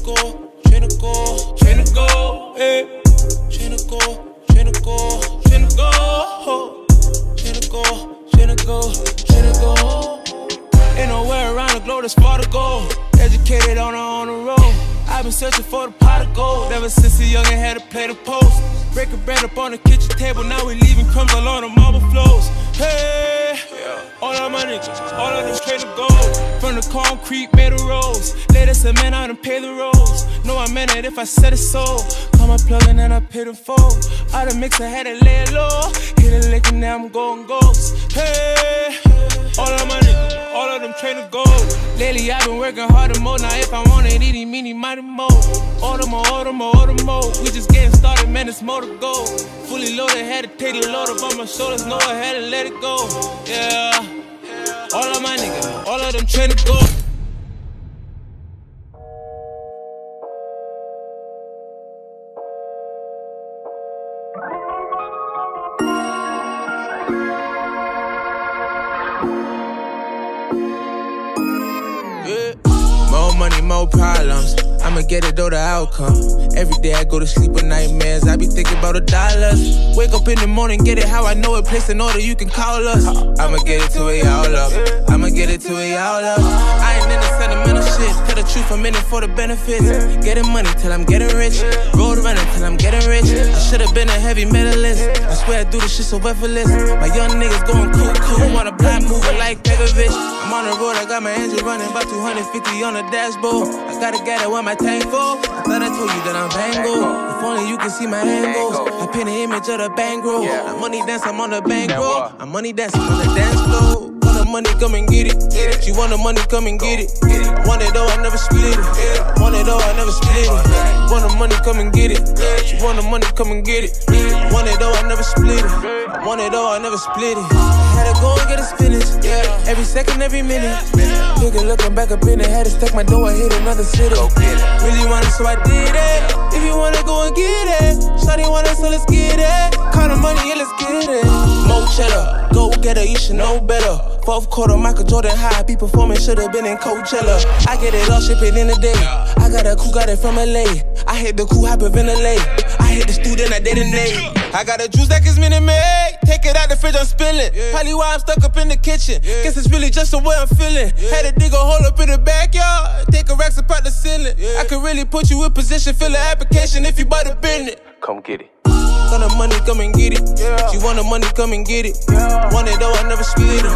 to go, train to go, train to go, hey. Train to go, train to go, train to go, train to go, train to go, train to go. Ain't nowhere around the globe that's far to go. Educated on our own road. I've been searching for the pot of gold ever since a youngin' had to play the post. Breaking bread up on the kitchen table, now we leaving criminal on the marble floors. Hey, all our money, all of them straight to gold. From the concrete made of rose lay the cement out and pay the roads. Know I meant it if I said it so. Call my plug and then I paid them for. All the mix I had to lay it low. Hit a lick and now I'm going ghost. Hey, all of my niggas, all of them train to gold. Lately I've been working harder more. Now if I want it, eating meeny mighty mo. Order more, order more, order more. We just getting started, man. It's more to go. Fully loaded, had to take the load up on my shoulders. Know I had to let it go. Yeah. All of my niggas, all of them train to go. More more problems. I'ma get it though the outcome. Every day I go to sleep with nightmares. I be thinking about the dollars. Wake up in the morning, get it how I know it. Place an order, you can call us. I'ma get it to it all up. I'ma get it to it all up. I ain't into sentimental shit. Tell the truth, I'm in it for the benefits. Getting money till I'm getting rich. Road running till I'm getting rich. I should've been a heavy medalist. I swear I do this shit so effortless. My young niggas going cuckoo. Wanna blind moving like Pegovic. I'm on the road, I got my engine running. About 250 on the dashboard. I gotta get it with my tank full. I thought I told you that I'm Bango. If only you can see my angles. I paint an image of the bankroll. I'm money dance, I'm on the bankroll. I'm money dancing on the dance floor. Money, come and get it. She want the money, come and get it. Want it though, I never split it. Want it though, I never split it. Want the money, come and get it. She want the money, come and get it. Want it though, I never split it. Want it though, I never split it. Had to go and get a spinach. Every second, every minute. Nigga looking back up in it, had to stack my door, I hit another city. Really want it, so I did it. If you wanna go and get it, Shawty want it, so let's get it. Call money, cheddar, go get her, you should know better. Fourth quarter, Michael Jordan high, be performing, should've been in Coachella. I get it all, ship it in a day. I got a coup, got it from LA. I hit the coup, hyperventilate. I hit the student, I didn't name. I got a juice that is Minute Maid. Take it out the fridge, I'm spilling. Probably why I'm stuck up in the kitchen. Guess it's really just the way I'm feeling. Had to dig a hole up in the backyard. Take a racks apart the ceiling. I could really put you in position, fill an application if you buy the business. Come get it. Got the money, come and get it. She want the money, come and get it. Want it though, I never split it.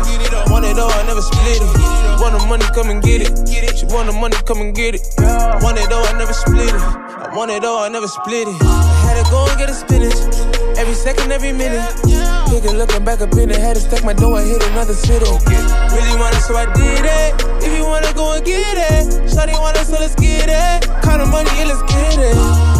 Want it though, I never split it. Want the money, come and get it. She want the money, come and get it. Want it though, I never split it. I want it though, I never split it. Had to go and get a spinach. Every second, every minute. Nigga looking back up in had to stack my door, I hit another city. Really want it, so I did it. If you wanna go and get it, Shawty want it, so let's get it. Call the money, yeah, let's get it.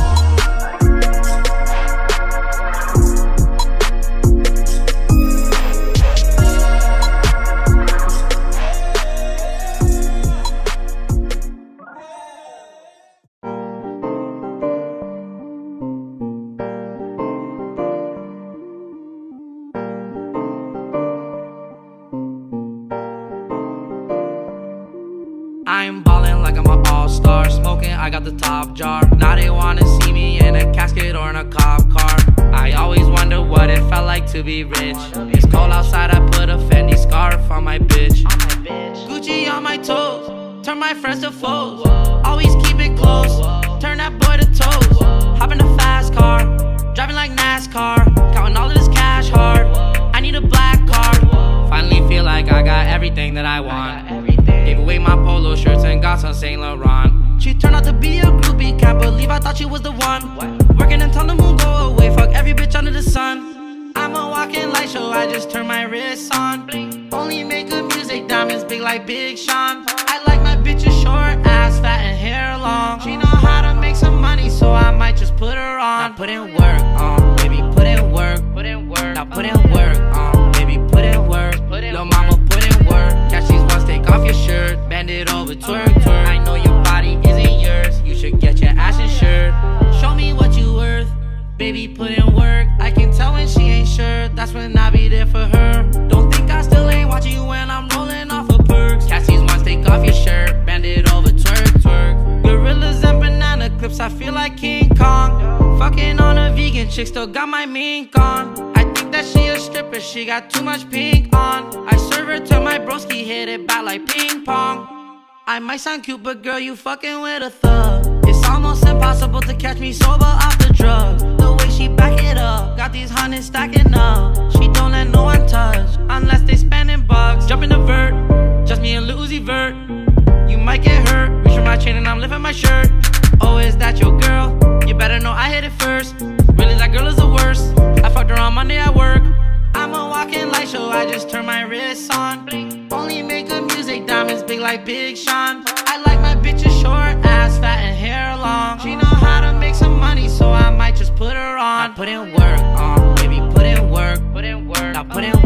I'm ballin' like I'm an all-star. Smoking, I got the top jar. Now they wanna see me in a casket or in a cop car. I always wonder what it felt like to be rich. It's cold outside, I put a Fendi scarf on my bitch. Gucci on my toes Turn my friends to foes got some Saint Laurent. She turned out to be a groupie, can't believe I thought she was the one. Working until the moon go away, fuck every bitch under the sun. I'm a walking light show, I just turn my wrists on. Only make good music, diamonds big like Big Sean. I like my bitches short, ass fat and hair long. She know how to make some money, so I might just put her on. Now put in work, um, baby, put in work, put in work. Now put in work, um, baby, put in work. Lil' mama, put in work. Catch these ones, take off your shirt, bend it over, twerk, chick, still got my mink on. I think that she a stripper, she got too much pink on. I serve her to my broski, hit it back like ping pong. I might sound cute, but girl, you fucking with a thug. It's almost impossible to catch me sober off the drug. The way she back it up, got these hundreds stacking up. She don't let no one touch, unless they spending bucks. Jump in the vert, just me and Uzi Vert. You might get hurt, reach for my chain and I'm lifting my shirt. Oh, is that your girl? You better know I hit it first. Show, I just turn my wrists on. Only make good music, diamonds big like Big Sean. I like my bitches short, ass fat, and hair long. She know how to make some money, so I might just put her on. I put in work, uh, baby, put in work, put in work. Now put in